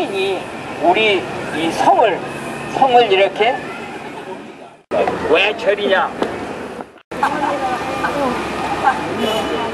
신이 우리 이 성을 성을 이렇게 왜 절이냐?